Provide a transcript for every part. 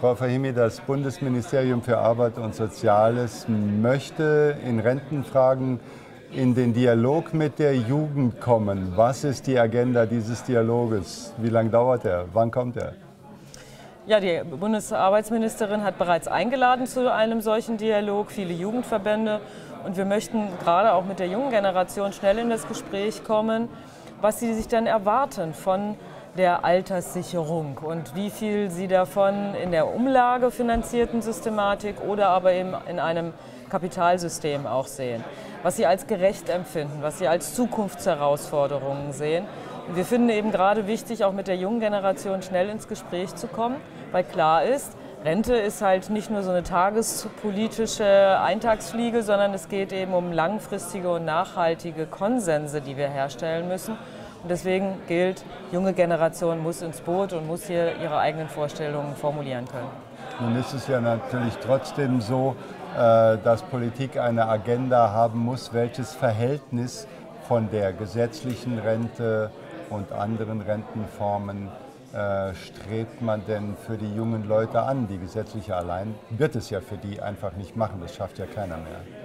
Frau Fahimi, das Bundesministerium für Arbeit und Soziales möchte in Rentenfragen in den Dialog mit der Jugend kommen. Was ist die Agenda dieses Dialoges? Wie lange dauert er? Wann kommt er? Ja, die Bundesarbeitsministerin hat bereits eingeladen zu einem solchen Dialog, viele Jugendverbände. Und wir möchten gerade auch mit der jungen Generation schnell in das Gespräch kommen, was sie sich dann erwarten von der Alterssicherung und wie viel sie davon in der umlagefinanzierten Systematik oder aber eben in einem Kapitalsystem auch sehen, was sie als gerecht empfinden, was sie als Zukunftsherausforderungen sehen. Und wir finden eben gerade wichtig, auch mit der jungen Generation schnell ins Gespräch zu kommen, weil klar ist, Rente ist halt nicht nur so eine tagespolitische Eintagsfliege, sondern es geht eben um langfristige und nachhaltige Konsense, die wir herstellen müssen. Und deswegen gilt, junge Generation muss ins Boot und muss hier ihre eigenen Vorstellungen formulieren können. Nun ist es ja natürlich trotzdem so, äh, dass Politik eine Agenda haben muss, welches Verhältnis von der gesetzlichen Rente und anderen Rentenformen äh, strebt man denn für die jungen Leute an? Die gesetzliche allein wird es ja für die einfach nicht machen. Das schafft ja keiner mehr.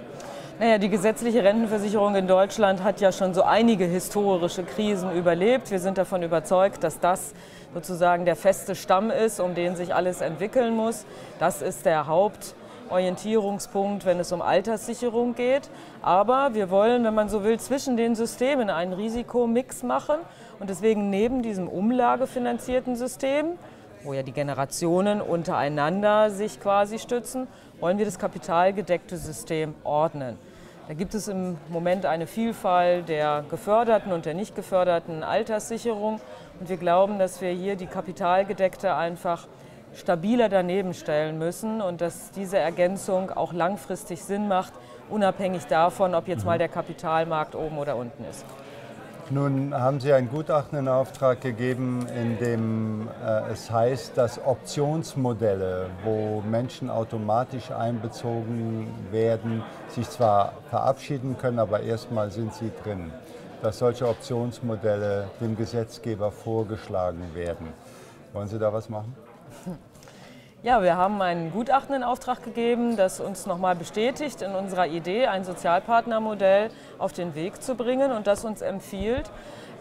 Naja, die gesetzliche Rentenversicherung in Deutschland hat ja schon so einige historische Krisen überlebt. Wir sind davon überzeugt, dass das sozusagen der feste Stamm ist, um den sich alles entwickeln muss. Das ist der Hauptorientierungspunkt, wenn es um Alterssicherung geht. Aber wir wollen, wenn man so will, zwischen den Systemen einen Risikomix machen und deswegen neben diesem umlagefinanzierten System, wo ja die Generationen untereinander sich quasi stützen, wollen wir das kapitalgedeckte System ordnen. Da gibt es im Moment eine Vielfalt der geförderten und der nicht geförderten Alterssicherung. Und wir glauben, dass wir hier die kapitalgedeckte einfach stabiler daneben stellen müssen und dass diese Ergänzung auch langfristig Sinn macht, unabhängig davon, ob jetzt mal mhm. der Kapitalmarkt oben oder unten ist. Nun haben Sie ein Gutachten in Auftrag gegeben, in dem äh, es heißt, dass Optionsmodelle, wo Menschen automatisch einbezogen werden, sich zwar verabschieden können, aber erstmal sind sie drin, dass solche Optionsmodelle dem Gesetzgeber vorgeschlagen werden. Wollen Sie da was machen? Ja, wir haben ein Gutachten in Auftrag gegeben, das uns nochmal bestätigt, in unserer Idee ein Sozialpartnermodell auf den Weg zu bringen und das uns empfiehlt,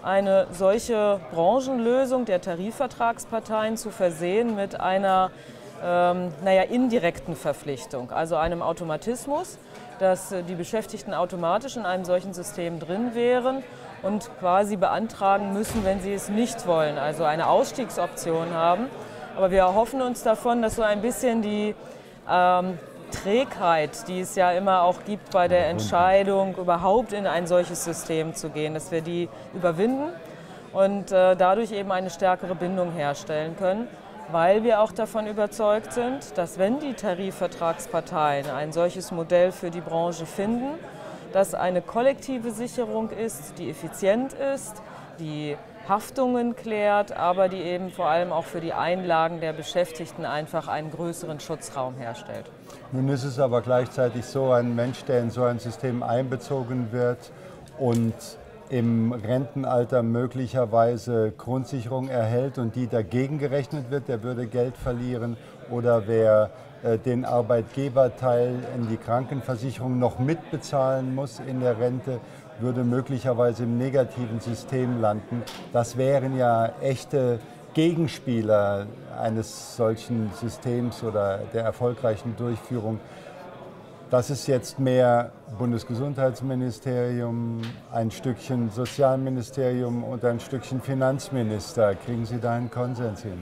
eine solche Branchenlösung der Tarifvertragsparteien zu versehen mit einer ähm, naja, indirekten Verpflichtung, also einem Automatismus, dass die Beschäftigten automatisch in einem solchen System drin wären und quasi beantragen müssen, wenn sie es nicht wollen, also eine Ausstiegsoption haben aber wir erhoffen uns davon, dass so ein bisschen die ähm, Trägheit, die es ja immer auch gibt bei der Entscheidung, überhaupt in ein solches System zu gehen, dass wir die überwinden und äh, dadurch eben eine stärkere Bindung herstellen können, weil wir auch davon überzeugt sind, dass wenn die Tarifvertragsparteien ein solches Modell für die Branche finden, das eine kollektive Sicherung ist, die effizient ist, die Haftungen klärt, aber die eben vor allem auch für die Einlagen der Beschäftigten einfach einen größeren Schutzraum herstellt. Nun ist es aber gleichzeitig so, ein Mensch, der in so ein System einbezogen wird und im Rentenalter möglicherweise Grundsicherung erhält und die dagegen gerechnet wird, der würde Geld verlieren. Oder wer äh, den Arbeitgeberteil in die Krankenversicherung noch mitbezahlen muss in der Rente, würde möglicherweise im negativen System landen. Das wären ja echte Gegenspieler eines solchen Systems oder der erfolgreichen Durchführung. Das ist jetzt mehr Bundesgesundheitsministerium, ein Stückchen Sozialministerium und ein Stückchen Finanzminister. Kriegen Sie da einen Konsens hin?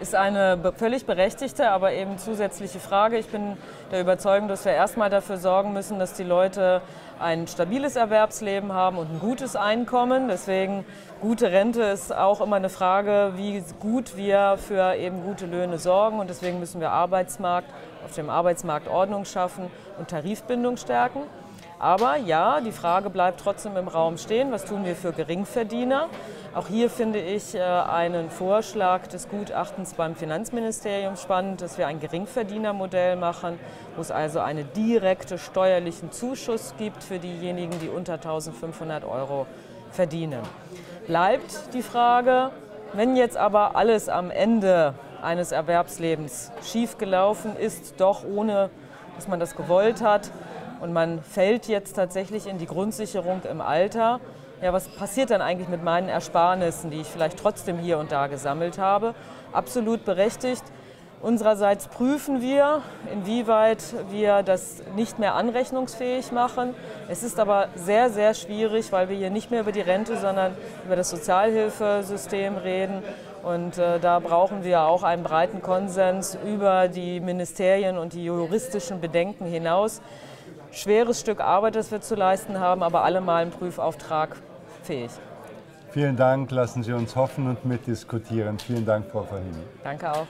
Ist eine völlig berechtigte, aber eben zusätzliche Frage. Ich bin der Überzeugung, dass wir erstmal dafür sorgen müssen, dass die Leute ein stabiles Erwerbsleben haben und ein gutes Einkommen. Deswegen gute Rente ist auch immer eine Frage, wie gut wir für eben gute Löhne sorgen. Und deswegen müssen wir Arbeitsmarkt, auf dem Arbeitsmarkt Ordnung schaffen und Tarifbindung stärken. Aber ja, die Frage bleibt trotzdem im Raum stehen, was tun wir für Geringverdiener? Auch hier finde ich äh, einen Vorschlag des Gutachtens beim Finanzministerium spannend, dass wir ein Geringverdienermodell machen, wo es also einen direkten steuerlichen Zuschuss gibt für diejenigen, die unter 1500 Euro verdienen. Bleibt die Frage, wenn jetzt aber alles am Ende eines Erwerbslebens schiefgelaufen ist, doch ohne dass man das gewollt hat. Und man fällt jetzt tatsächlich in die Grundsicherung im Alter. Ja, was passiert dann eigentlich mit meinen Ersparnissen, die ich vielleicht trotzdem hier und da gesammelt habe? Absolut berechtigt. Unsererseits prüfen wir, inwieweit wir das nicht mehr anrechnungsfähig machen. Es ist aber sehr, sehr schwierig, weil wir hier nicht mehr über die Rente, sondern über das Sozialhilfesystem reden. Und äh, da brauchen wir auch einen breiten Konsens über die Ministerien und die juristischen Bedenken hinaus. Schweres Stück Arbeit, das wir zu leisten haben, aber allemal ein Prüfauftrag fähig. Vielen Dank, lassen Sie uns hoffen und mitdiskutieren. Vielen Dank, Frau Fahimi. Danke auch.